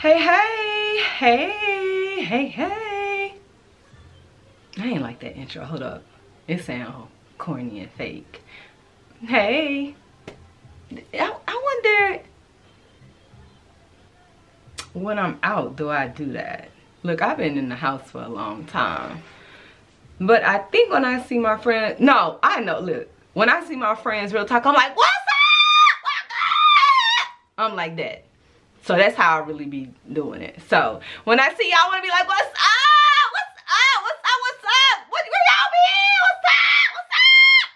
Hey, hey, hey, hey, hey. I ain't like that intro. Hold up. It sounds corny and fake. Hey. I, I wonder when I'm out, do I do that? Look, I've been in the house for a long time. But I think when I see my friends, no, I know, look, when I see my friends real talk, I'm like, what's up? What's up? I'm like that. So that's how I really be doing it. So when I see y'all wanna be like, what's up? What's up? What's up? What's up? What, y'all be? What's up? What's up?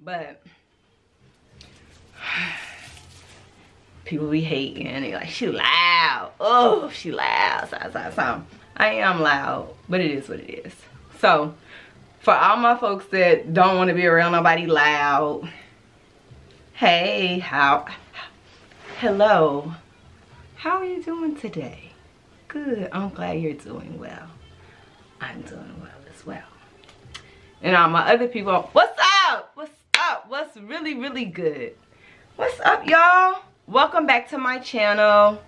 But people be hating and they like, she loud. Oh, she loud. So, so, so. I am loud, but it is what it is. So for all my folks that don't want to be around nobody loud, hey, how, hello, how are you doing today? Good, I'm glad you're doing well. I'm doing well as well. And all my other people, what's up? What's up? What's really, really good? What's up, y'all? Welcome back to my channel.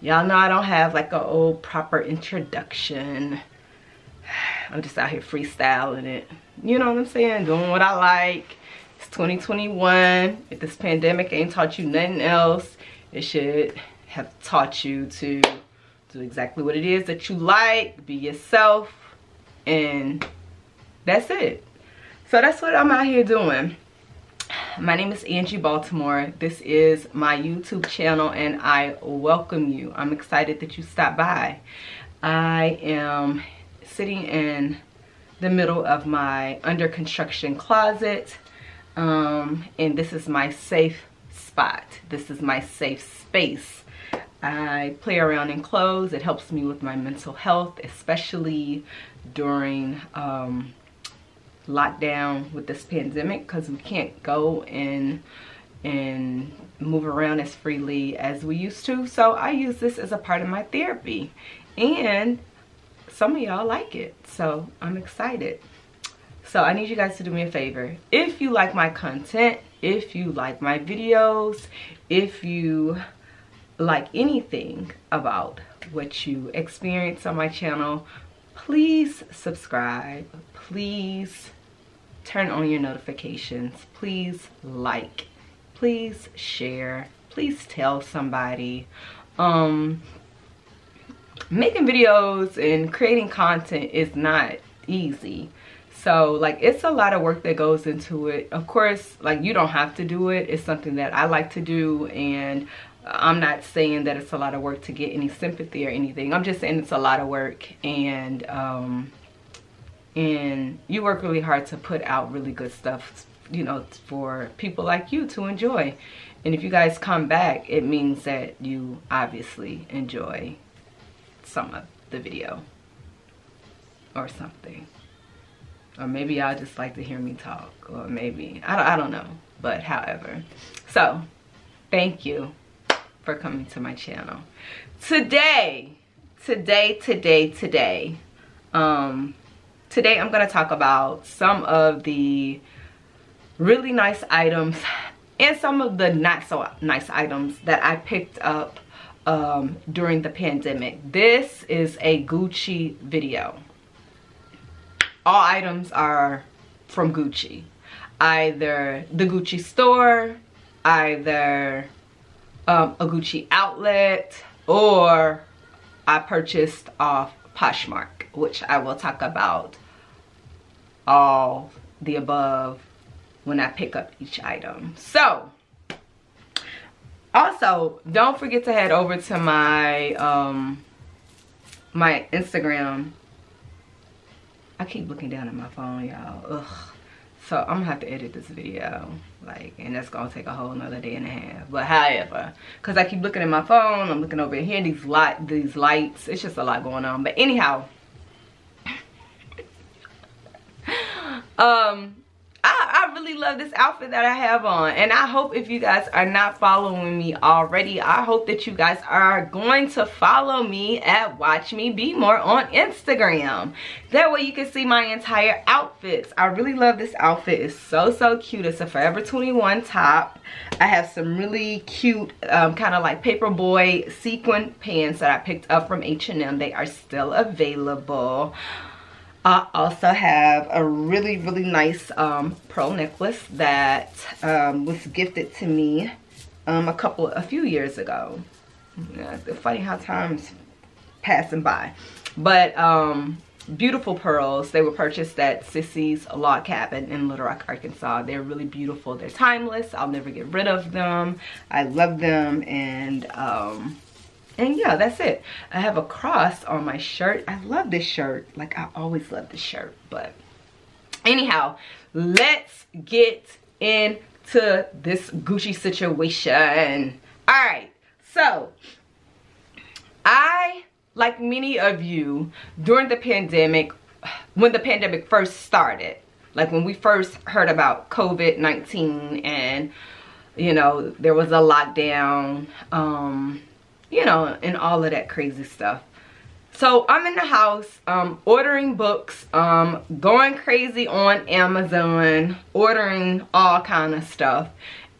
Y'all know I don't have like a old proper introduction. I'm just out here freestyling it. You know what I'm saying? Doing what I like. It's 2021. If this pandemic ain't taught you nothing else, it should have taught you to do exactly what it is that you like, be yourself, and that's it. So that's what I'm out here doing. My name is Angie Baltimore. This is my YouTube channel and I welcome you. I'm excited that you stopped by. I am sitting in the middle of my under construction closet um, and this is my safe spot. This is my safe space I play around in clothes. It helps me with my mental health, especially during um, lockdown with this pandemic because we can't go and and move around as freely as we used to. So I use this as a part of my therapy. And some of y'all like it. So I'm excited. So I need you guys to do me a favor. If you like my content, if you like my videos, if you like anything about what you experience on my channel, please subscribe. Please turn on your notifications. Please like. Please share. Please tell somebody. Um, making videos and creating content is not easy so like it's a lot of work that goes into it of course like you don't have to do it it's something that i like to do and I'm not saying that it's a lot of work to get any sympathy or anything. I'm just saying it's a lot of work and um, and you work really hard to put out really good stuff, you know, for people like you to enjoy. And if you guys come back, it means that you obviously enjoy some of the video or something. Or maybe y'all just like to hear me talk or maybe, I don't, I don't know. But however, so thank you for coming to my channel. Today, today, today, today, um, today I'm gonna talk about some of the really nice items and some of the not so nice items that I picked up um, during the pandemic. This is a Gucci video. All items are from Gucci. Either the Gucci store, either um, a Gucci outlet or I purchased off Poshmark, which I will talk about all the above when I pick up each item. So, also, don't forget to head over to my, um, my Instagram. I keep looking down at my phone, y'all. So I'm gonna have to edit this video, like, and that's gonna take a whole another day and a half. But however, cause I keep looking at my phone, I'm looking over here, these light, these lights, it's just a lot going on. But anyhow, um, really love this outfit that I have on. And I hope if you guys are not following me already, I hope that you guys are going to follow me at Watch Me Be More on Instagram. That way you can see my entire outfits. I really love this outfit. It's so, so cute. It's a Forever 21 top. I have some really cute um, kind of like paperboy sequin pants that I picked up from H&M. They are still available. I also have a really, really nice um, pearl necklace that um, was gifted to me um, a couple, a few years ago. Yeah, it's funny how time's passing by. But um, beautiful pearls. They were purchased at Sissy's Log Cabin in Little Rock, Arkansas. They're really beautiful. They're timeless. I'll never get rid of them. I love them and um, and yeah that's it. I have a cross on my shirt. I love this shirt. Like i always love this shirt but anyhow let's get into this gucci situation. All right so i like many of you during the pandemic when the pandemic first started like when we first heard about covid-19 and you know there was a lockdown um you know, and all of that crazy stuff. So I'm in the house um, ordering books, um, going crazy on Amazon, ordering all kind of stuff.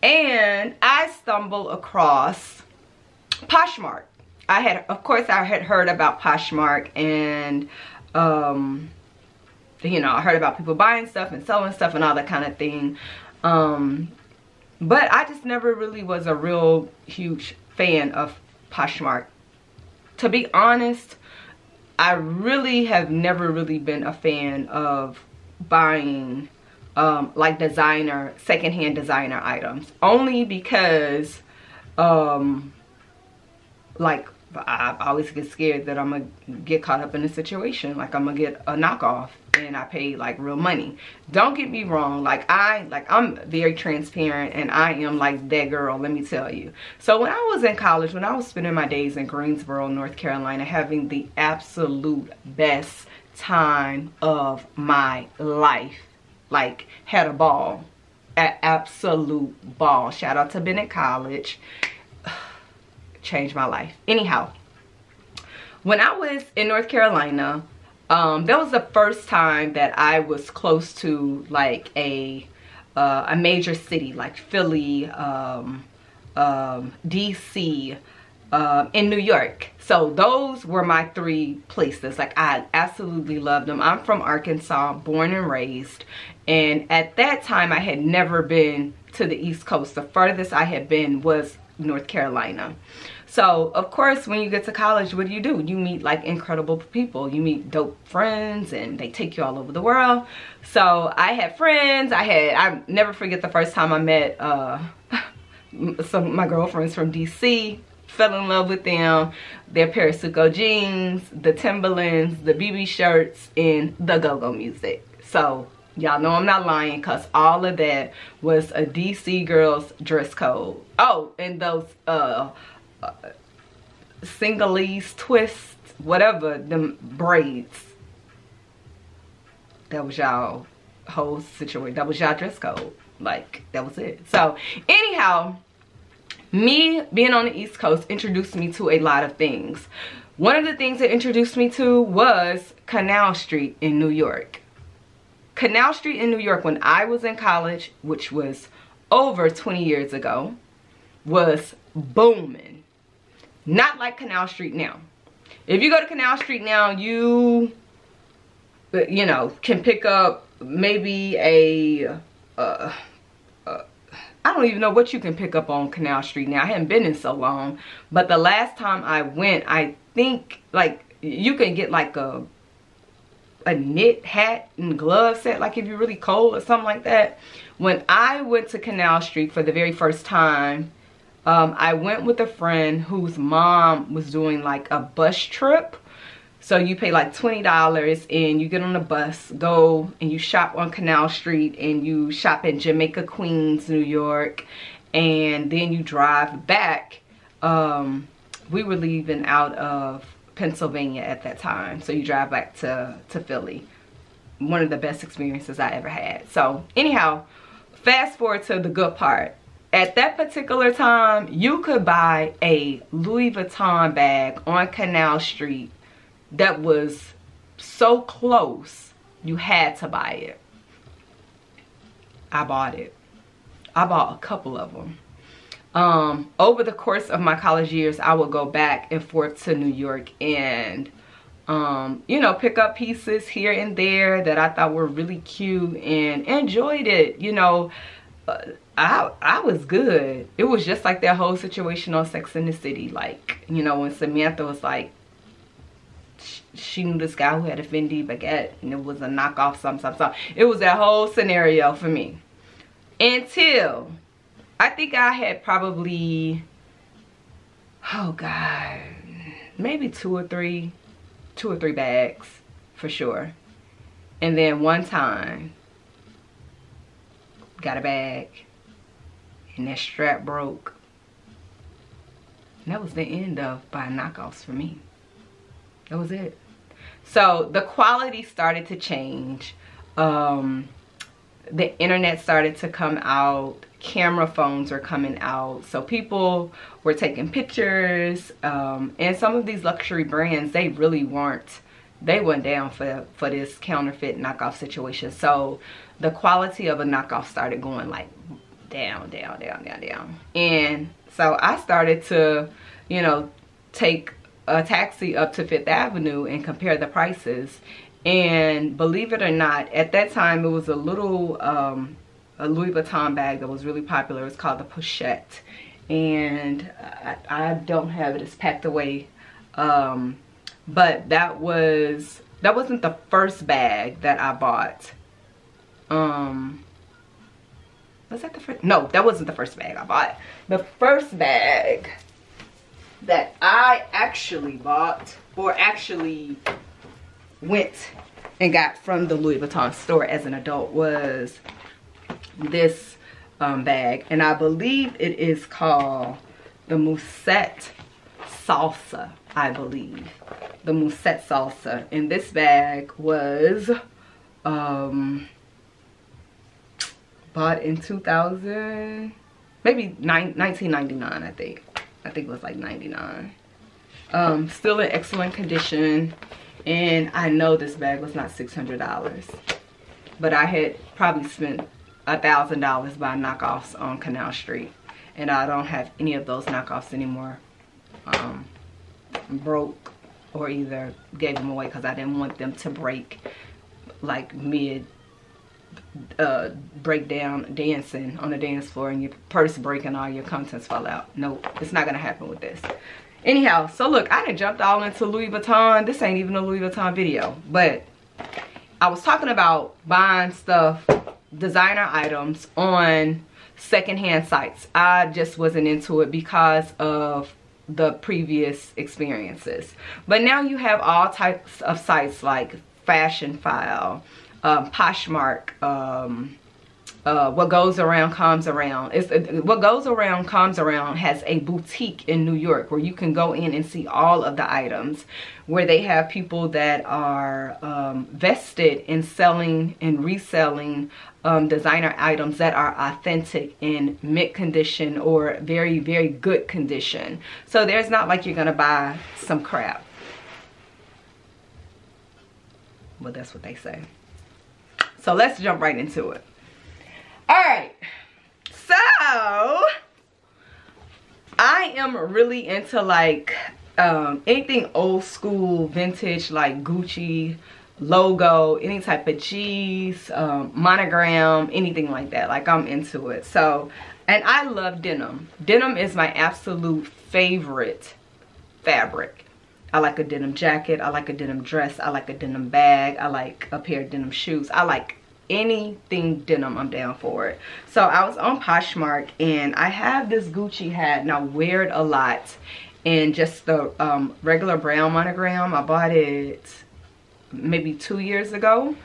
And I stumble across Poshmark. I had, of course, I had heard about Poshmark and, um, you know, I heard about people buying stuff and selling stuff and all that kind of thing. Um, but I just never really was a real huge fan of Poshmark. To be honest, I really have never really been a fan of buying um, like designer, secondhand designer items. Only because um, like I always get scared that I'm gonna get caught up in a situation. Like I'm gonna get a knockoff and I paid like real money. Don't get me wrong. Like I, like I'm very transparent and I am like that girl, let me tell you. So when I was in college, when I was spending my days in Greensboro, North Carolina, having the absolute best time of my life. Like had a ball, an absolute ball. Shout out to Bennett College changed my life. Anyhow, when I was in North Carolina, um, that was the first time that I was close to like a uh, a major city like Philly, um, um, DC, uh, in New York. So those were my three places. Like I absolutely loved them. I'm from Arkansas, born and raised. And at that time I had never been to the East Coast. The furthest I had been was North Carolina. So, of course, when you get to college, what do you do? You meet like incredible people. You meet dope friends and they take you all over the world. So, I had friends. I had, I never forget the first time I met uh, some my girlfriends from DC. Fell in love with them. Their Parasuco jeans, the Timberlands, the BB shirts, and the go-go music. So, Y'all know I'm not lying because all of that was a DC girls dress code. Oh, and those uh, Senegalese twists, whatever, them braids. That was y'all whole situation. That was y'all dress code. Like, that was it. So, anyhow, me being on the East Coast introduced me to a lot of things. One of the things it introduced me to was Canal Street in New York. Canal Street in New York when I was in college, which was over 20 years ago, was booming. Not like Canal Street now. If you go to Canal Street now, you, you know, can pick up maybe a, uh, uh, I don't even know what you can pick up on Canal Street now. I haven't been in so long. But the last time I went, I think, like, you can get like a a knit hat and glove set like if you're really cold or something like that when i went to canal street for the very first time um, i went with a friend whose mom was doing like a bus trip so you pay like $20 and you get on the bus, go and you shop on Canal Street and you shop in Jamaica, Queens, New York. And then you drive back. Um, we were leaving out of Pennsylvania at that time. So you drive back to, to Philly. One of the best experiences I ever had. So anyhow, fast forward to the good part at that particular time, you could buy a Louis Vuitton bag on Canal Street that was so close, you had to buy it. I bought it. I bought a couple of them. Um, over the course of my college years, I would go back and forth to New York and, um, you know, pick up pieces here and there that I thought were really cute and enjoyed it. You know, uh, I I was good. It was just like that whole situation on Sex in the City. Like, you know, when Samantha was like, she knew this guy who had a Fendi baguette and it was a knockoff something, something, something. It was that whole scenario for me. Until I think I had probably, oh God, maybe two or three, two or three bags for sure. And then one time, got a bag and that strap broke. And that was the end of buying knockoffs for me. That was it. So the quality started to change. Um, the internet started to come out. Camera phones were coming out. So people were taking pictures. Um, and some of these luxury brands, they really weren't they went down for for this counterfeit knockoff situation so the quality of a knockoff started going like down, down, down, down, down. And so I started to, you know, take a taxi up to Fifth Avenue and compare the prices. And believe it or not, at that time it was a little um, a Louis Vuitton bag that was really popular. It was called the Pochette. And I, I don't have it. It's packed away. Um, but that was, that wasn't the first bag that I bought. Um, was that the first no that wasn't the first bag i bought. The first bag that i actually bought or actually went and got from the louis vuitton store as an adult was this um, bag. And i believe it is called the musette salsa i believe. The musette salsa. And this bag was um bought in 2000 maybe nine, 1999 i think. I think it was like 99 um still in excellent condition and i know this bag was not 600 dollars but i had probably spent a thousand dollars buying knockoffs on canal street and i don't have any of those knockoffs anymore. Um broke or either gave them away because i didn't want them to break like mid uh, breakdown dancing on the dance floor and your purse breaking all your contents fall out. No, it's not gonna happen with this. Anyhow, so look, I done jumped all into Louis Vuitton. This ain't even a Louis Vuitton video, but I was talking about buying stuff, designer items on secondhand sites. I just wasn't into it because of the previous experiences. But now you have all types of sites like Fashionphile, um, Poshmark, um, uh, what goes around comes around. It's uh, what goes around comes around has a boutique in New York where you can go in and see all of the items where they have people that are um, vested in selling and reselling um, designer items that are authentic in mint condition or very very good condition. So there's not like you're gonna buy some crap. Well, that's what they say. So let's jump right into it. All right, so I am really into like um, anything old school, vintage, like Gucci logo, any type of G's, um, monogram, anything like that. Like I'm into it. So, and I love denim. Denim is my absolute favorite fabric. I like a denim jacket. I like a denim dress. I like a denim bag. I like a pair of denim shoes. I like anything denim. I'm down for it. So I was on Poshmark and I have this Gucci hat and I wear it a lot. And just the um, regular brown monogram. I bought it maybe two years ago.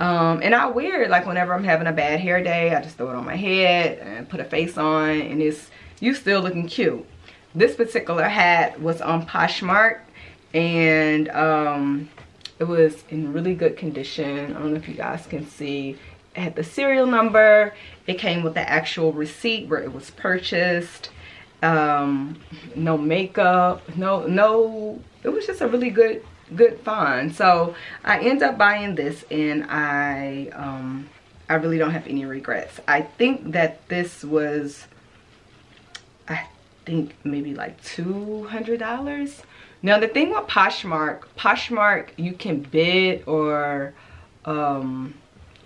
Um, and I wear it like whenever I'm having a bad hair day. I just throw it on my head and put a face on and it's you still looking cute. This particular hat was on Poshmark and um, it was in really good condition. I don't know if you guys can see. It had the serial number. It came with the actual receipt where it was purchased. Um, no makeup, no, no, it was just a really good, good find. So I end up buying this and I, um, I really don't have any regrets. I think that this was, I think maybe like $200. Now the thing with Poshmark, Poshmark you can bid or um,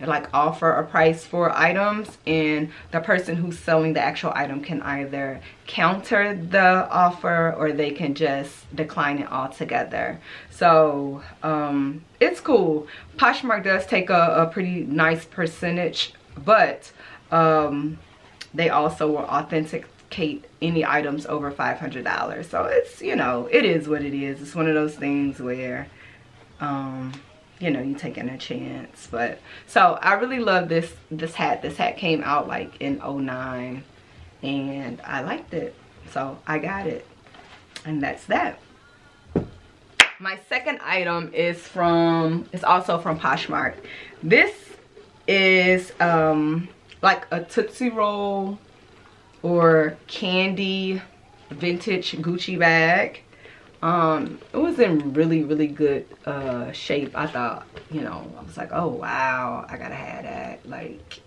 like offer a price for items and the person who's selling the actual item can either counter the offer or they can just decline it altogether. So um, it's cool. Poshmark does take a, a pretty nice percentage but um, they also will authenticate any items over $500 so it's you know it is what it is. It's one of those things where um, you know you're taking a chance. But so i really love this this hat. This hat came out like in 09 and i liked it. So i got it. And that's that. My second item is from it's also from poshmark. This is um like a tootsie roll or candy vintage gucci bag. Um it was in really really good uh shape i thought you know. I was like oh wow i gotta have that like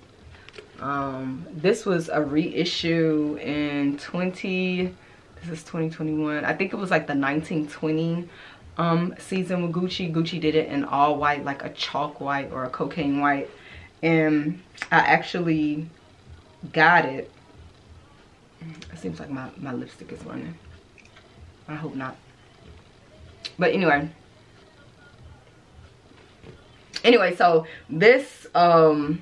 um this was a reissue in 20 this is 2021 i think it was like the 1920 um season with gucci. Gucci did it in all white like a chalk white or a cocaine white. And i actually got it it seems like my my lipstick is running. I hope not. But anyway. Anyway so this um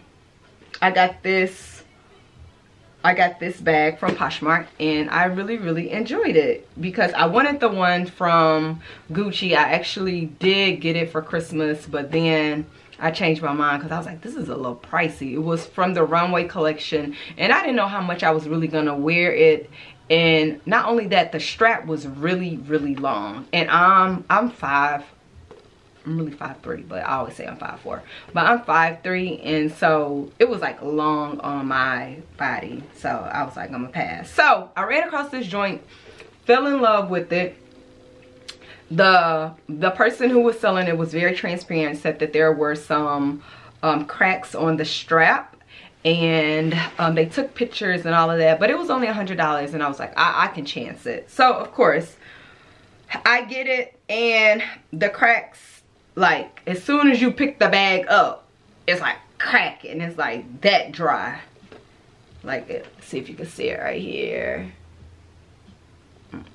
i got this i got this bag from poshmark and i really really enjoyed it because i wanted the one from gucci i actually did get it for christmas but then I changed my mind because I was like, this is a little pricey. It was from the runway collection and I didn't know how much I was really gonna wear it and not only that the strap was really really long and i'm i'm five i'm really five three but i always say i'm five four. But i'm five three and so it was like long on my body. So i was like i'm gonna pass. So i ran across this joint fell in love with it. The the person who was selling it was very transparent said that there were some um, cracks on the strap and um, they took pictures and all of that but it was only a hundred dollars and I was like I, I can chance it. So of course I get it and the cracks like as soon as you pick the bag up it's like cracking. It's like that dry. Like see if you can see it right here.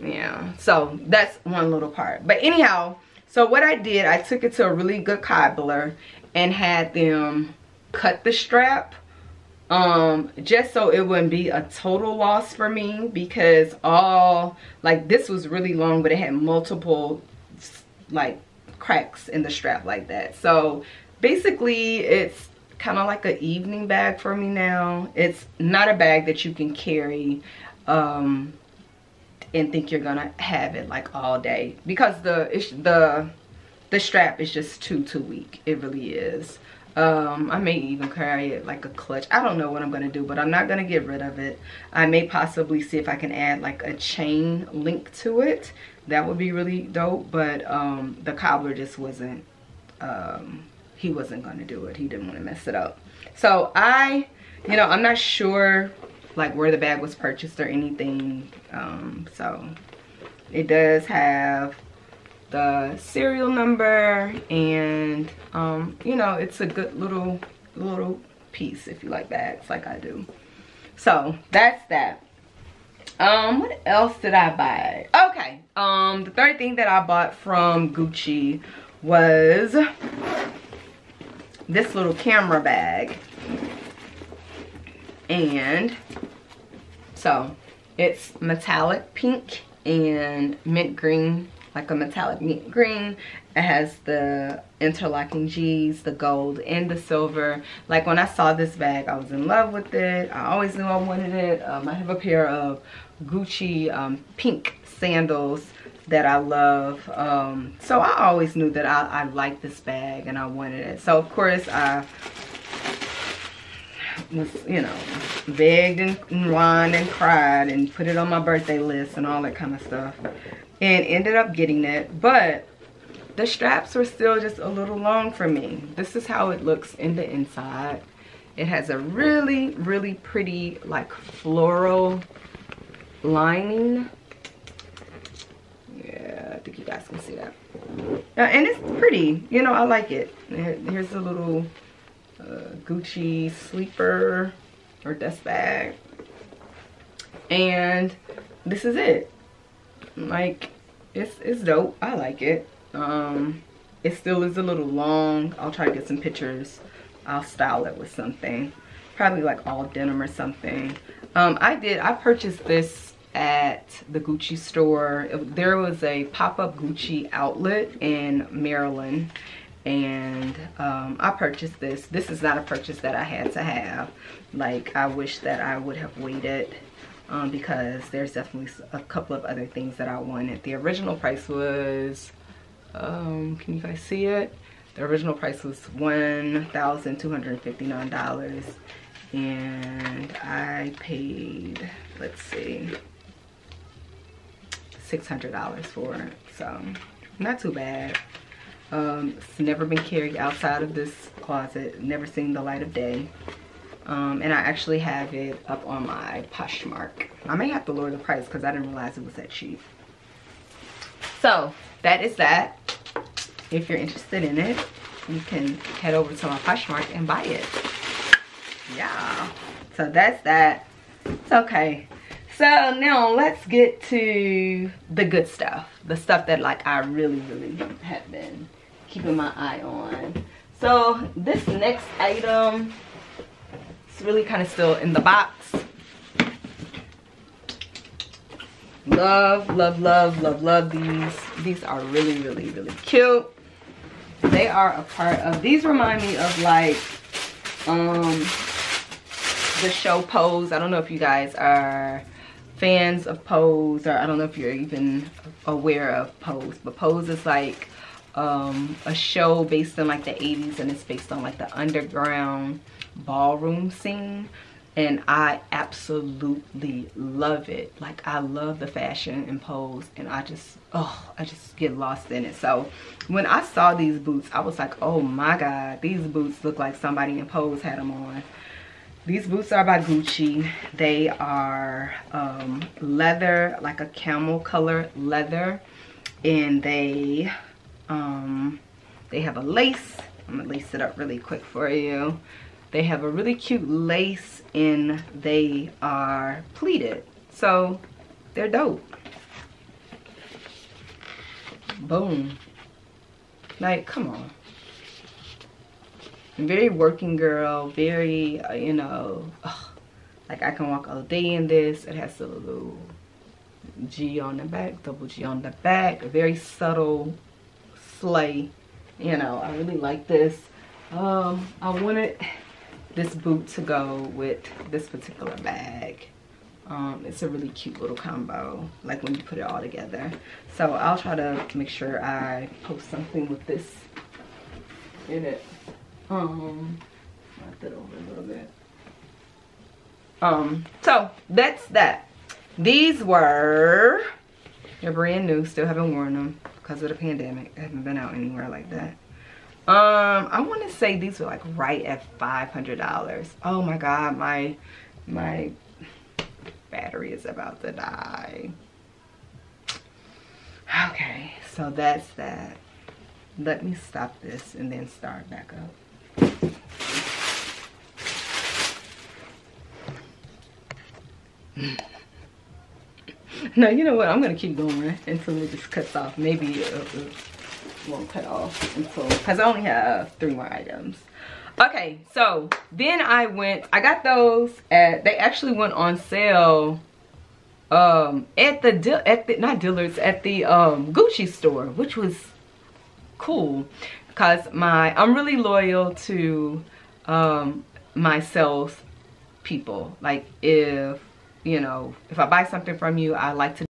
Yeah. So that's one little part. But anyhow so what I did I took it to a really good cobbler and had them cut the strap um just so it wouldn't be a total loss for me because all like this was really long but it had multiple like cracks in the strap like that. So basically it's kind of like an evening bag for me now. It's not a bag that you can carry um and think you're gonna have it like all day. Because the the the strap is just too too weak. It really is um i may even carry it like a clutch. I don't know what i'm gonna do but i'm not gonna get rid of it. I may possibly see if i can add like a chain link to it. That would be really dope but um the cobbler just wasn't um he wasn't gonna do it. He didn't want to mess it up. So i you know i'm not sure like where the bag was purchased or anything. Um so it does have the serial number and um, you know it's a good little little piece if you like bags like I do. So that's that. Um what else did I buy? Okay um the third thing that I bought from Gucci was this little camera bag. And so it's metallic pink and mint green like a metallic mint green. It has the interlocking G's, the gold, and the silver. Like when I saw this bag, I was in love with it. I always knew I wanted it. Um, I have a pair of Gucci um, pink sandals that I love. Um, so I always knew that I, I liked this bag and I wanted it. So of course I was, you know, begged and whined and cried and put it on my birthday list and all that kind of stuff. And ended up getting it. But the straps were still just a little long for me. This is how it looks in the inside. It has a really, really pretty like floral lining. Yeah, I think you guys can see that. Uh, and it's pretty, you know, I like it. Here's a little uh, Gucci sleeper or dust bag. And this is it. Like, it's, it's dope. I like it. Um, it still is a little long. I'll try to get some pictures. I'll style it with something. Probably like all denim or something. Um, I did, I purchased this at the Gucci store. There was a pop-up Gucci outlet in Maryland and um, I purchased this. This is not a purchase that I had to have. Like I wish that I would have waited um, because there's definitely a couple of other things that I wanted. The original price was, um, can you guys see it? The original price was $1,259 and I paid, let's see, $600 for it. So not too bad. Um, it's never been carried outside of this closet, never seen the light of day. Um, and I actually have it up on my Poshmark. I may have to lower the price because I didn't realize it was that cheap. So that is that. If you're interested in it, you can head over to my Poshmark and buy it. Yeah. So that's that. It's okay. So now let's get to the good stuff. The stuff that like I really, really have been keeping my eye on. So this next item really kind of still in the box. Love, love, love, love, love these. These are really, really, really cute. They are a part of, these remind me of like, um, the show Pose. I don't know if you guys are fans of Pose or I don't know if you're even aware of Pose, but Pose is like um, a show based in like the 80s and it's based on like the underground ballroom scene and I absolutely love it. Like I love the fashion and pose and I just, oh, I just get lost in it. So when I saw these boots, I was like, oh my God, these boots look like somebody in pose had them on. These boots are by Gucci. They are um, leather, like a camel color leather. And they um, they have a lace. I'm gonna lace it up really quick for you. They have a really cute lace and they are pleated. So they're dope. Boom. Like, come on. Very working girl, very, uh, you know, ugh, like I can walk all day in this. It has a little G on the back, double G on the back, very subtle slay you know i really like this um i wanted this boot to go with this particular bag. Um it's a really cute little combo like when you put it all together. So i'll try to make sure i post something with this in it. Um that over a little bit. Um so that's that. These were they're brand new still haven't worn them because of the pandemic. I haven't been out anywhere like that. Um, I want to say these were like right at $500. Oh my God, my, my battery is about to die. Okay, so that's that. Let me stop this and then start back up. no, you know what? I'm gonna keep going until it just cuts off. Maybe it, it won't cut off until because I only have three more items. Okay, so then I went. I got those at. They actually went on sale. Um, at the at the not Dillard's at the um Gucci store, which was cool because my I'm really loyal to um my sales people. Like if you know, if I buy something from you, I like to